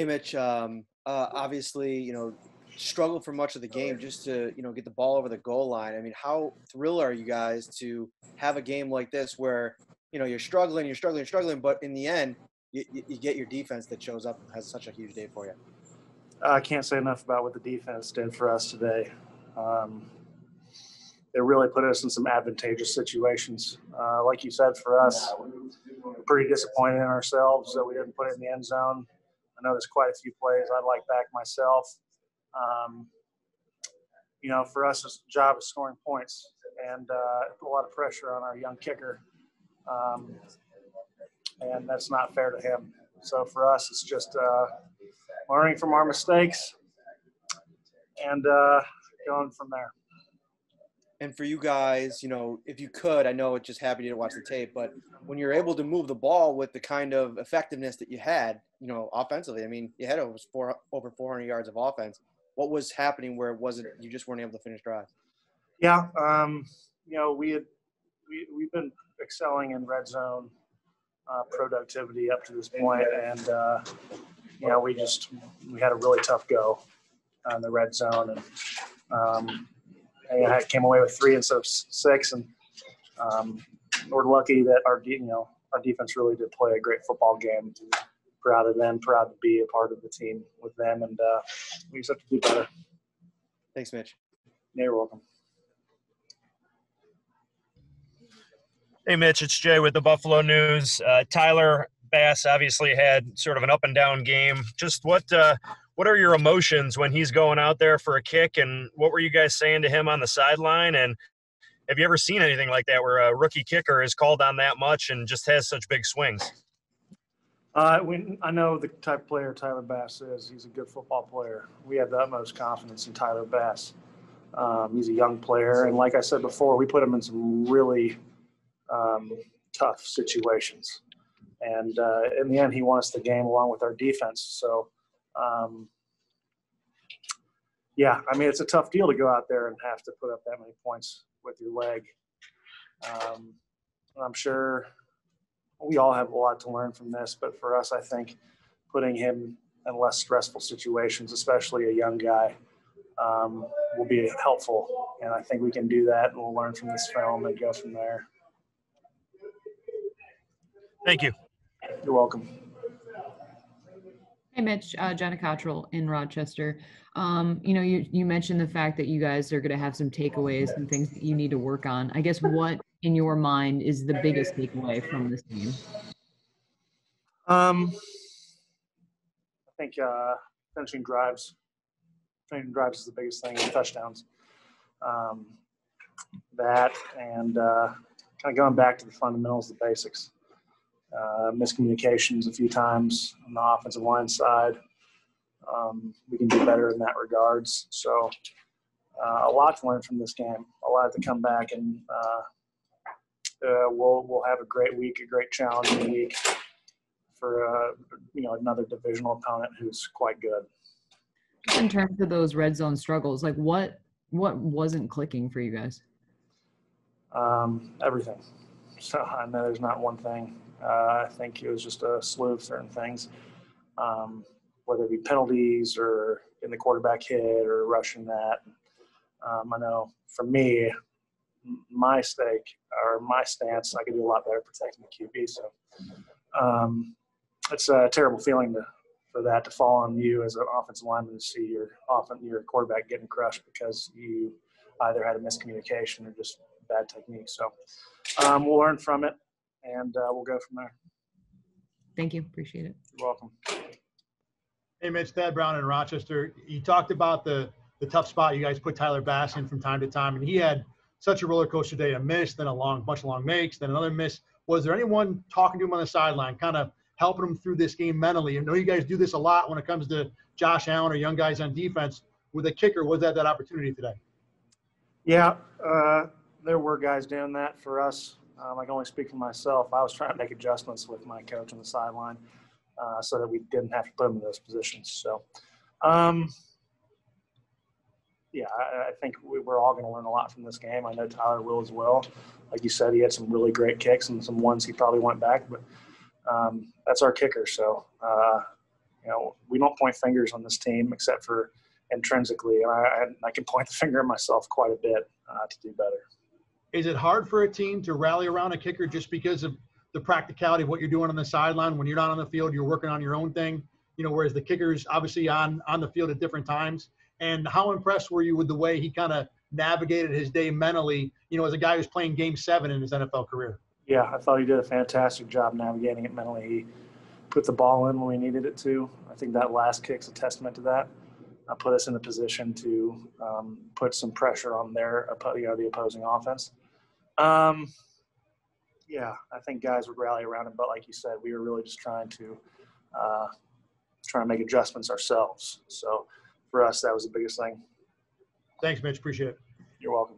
Hey, Mitch. Um, uh, obviously, you know, struggled for much of the game just to, you know, get the ball over the goal line. I mean, how thrilled are you guys to have a game like this where, you know, you're struggling, you're struggling, you're struggling, but in the end, you, you get your defense that shows up and has such a huge day for you. I can't say enough about what the defense did for us today. Um, it really put us in some advantageous situations. Uh, like you said, for us, pretty disappointed in ourselves that we didn't put it in the end zone. I know there's quite a few plays I'd like back myself. Um, you know, for us, the job is scoring points and uh, a lot of pressure on our young kicker. Um, and that's not fair to him. So for us, it's just uh, learning from our mistakes and uh, going from there. And for you guys, you know, if you could, I know it just happened you didn't watch the tape, but when you're able to move the ball with the kind of effectiveness that you had, you know, offensively, I mean, you had over four over 400 yards of offense. What was happening where it wasn't you just weren't able to finish drives? Yeah, um, you know, we had we we've been excelling in red zone uh, productivity up to this point, and uh, you know, we just we had a really tough go on the red zone, and um, I came away with three instead of six, and um, we're lucky that our you know our defense really did play a great football game. Proud of them, proud to be a part of the team with them, and uh, we just have to do better. Thanks, Mitch. Yeah, you're welcome. Hey, Mitch, it's Jay with the Buffalo News. Uh, Tyler Bass obviously had sort of an up and down game. Just what uh, what are your emotions when he's going out there for a kick, and what were you guys saying to him on the sideline? And have you ever seen anything like that where a rookie kicker is called on that much and just has such big swings? Uh, we, I know the type of player Tyler Bass is. He's a good football player. We have the utmost confidence in Tyler Bass. Um, he's a young player, and like I said before, we put him in some really um, tough situations. And uh, in the end, he won us the game along with our defense. So, um, yeah, I mean, it's a tough deal to go out there and have to put up that many points with your leg. Um, I'm sure we all have a lot to learn from this, but for us, I think putting him in less stressful situations, especially a young guy, um, will be helpful. And I think we can do that, and we'll learn from this film and go from there. Thank you. You're welcome. Hey, Mitch, uh, Jenna Cottrell in Rochester. Um, you know, you, you mentioned the fact that you guys are going to have some takeaways and things that you need to work on. I guess what in your mind is the biggest takeaway from this game? Um, I think uh, finishing drives. Finishing drives is the biggest thing. Touchdowns. Um, that and uh, kind of going back to the fundamentals, the basics. Uh, miscommunications a few times on the offensive line side. Um, we can do better in that regards. So uh, a lot to learn from this game. A lot to come back and uh, uh, we'll we'll have a great week, a great challenging week for uh, you know another divisional opponent who's quite good. In terms of those red zone struggles, like what what wasn't clicking for you guys? Um, everything. So I know there's not one thing. Uh, I think it was just a slew of certain things, um, whether it be penalties or in the quarterback hit or rushing that. Um, I know for me, my stake or my stance, I could do a lot better protecting the QB. So um, it's a terrible feeling to for that to fall on you as an offensive lineman to see your often your quarterback getting crushed because you either had a miscommunication or just bad technique. So um, we'll learn from it and uh, we'll go from there. Thank you. Appreciate it. You're welcome. Hey, Mitch, Thad Brown in Rochester. You talked about the the tough spot you guys put Tyler Bass in from time to time, and he had such a roller coaster day. A miss, then a long bunch of long makes, then another miss. Was there anyone talking to him on the sideline, kind of helping him through this game mentally? I know you guys do this a lot when it comes to Josh Allen or young guys on defense. With a kicker, was that that opportunity today? Yeah, uh, there were guys doing that for us. Um, I can only speak for myself. I was trying to make adjustments with my coach on the sideline uh, so that we didn't have to put him in those positions. So, um, yeah, I, think we, are all going to learn a lot from this game. I know Tyler will as well. Like you said, he had some really great kicks and some ones he probably went back, but um, that's our kicker. So uh, you know, we don't point fingers on this team except for intrinsically, and I, I can point the finger at myself quite a bit uh, to do better. Is it hard for a team to rally around a kicker just because of the practicality of what you're doing on the sideline? When you're not on the field, you're working on your own thing. You know, whereas the kicker's obviously on on the field at different times. And how impressed were you with the way he kind of navigated his day mentally? You know, as a guy who's playing Game Seven in his NFL career. Yeah, I thought he did a fantastic job navigating it mentally. He put the ball in when we needed it to. I think that last kick's a testament to that. Put us in a position to um, put some pressure on their, you know, the opposing offense. Um, yeah, I think guys would rally around him, but like you said, we were really just trying to uh, trying to make adjustments ourselves. So for us, that was the biggest thing. Thanks, Mitch. Appreciate it. You're welcome.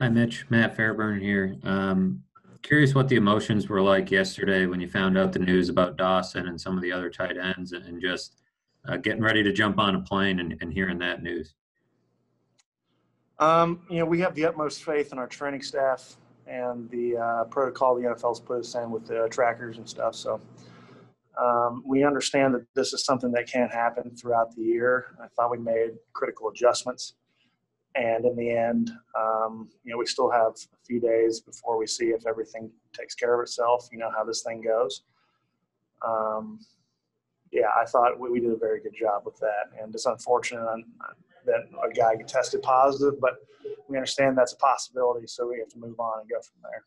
Hi, Mitch. Matt Fairburn here. Um, curious what the emotions were like yesterday when you found out the news about Dawson and some of the other tight ends and just uh, getting ready to jump on a plane and, and hearing that news. Um, you know, we have the utmost faith in our training staff and the uh, protocol the NFL's put us in with the trackers and stuff. So um, we understand that this is something that can happen throughout the year. I thought we made critical adjustments. And in the end, um, you know, we still have a few days before we see if everything takes care of itself. You know how this thing goes. Um, yeah, I thought we, we, did a very good job with that, and it's unfortunate that a guy tested positive, but we understand that's a possibility, so we have to move on and go from there.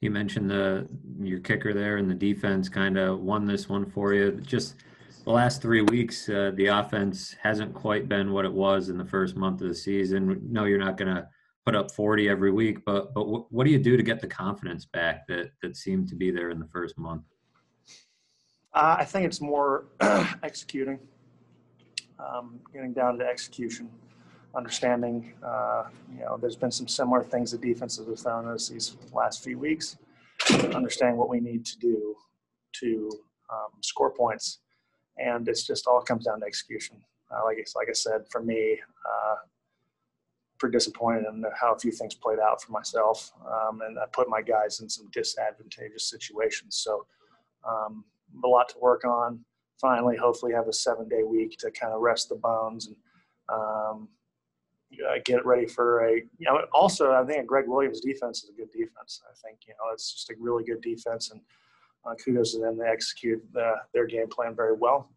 You mentioned the your kicker there and the defense kind of won this one for you. Just the last three weeks, uh, the offense hasn't quite been what it was in the first month of the season. No, you're not going to put up 40 every week, but but w- what do you do to get the confidence back that that seemed to be there in the first month? Uh, I think it's more executing, um, getting down to execution, understanding. Uh, you know, there's been some similar things the defenses have thrown us these last few weeks. Understanding what we need to do to um, score points and it's just all comes down to execution. Uh, like like I said, for me, uh, pretty disappointed in how a few things played out for myself, um, and I put my guys in some disadvantageous situations. So um, a lot to work on. Finally, hopefully, have a seven-day week to kind of rest the bones and um, uh, get ready for a. You know, also I think Gregg Williams' defense is a good defense. I think you know it's just a really good defense and uh, kudos to them. They execute the, their game plan very well.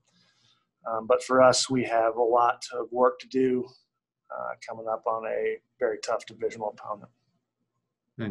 Um, but for us, we have a lot of work to do uh, coming up on a very tough divisional opponent.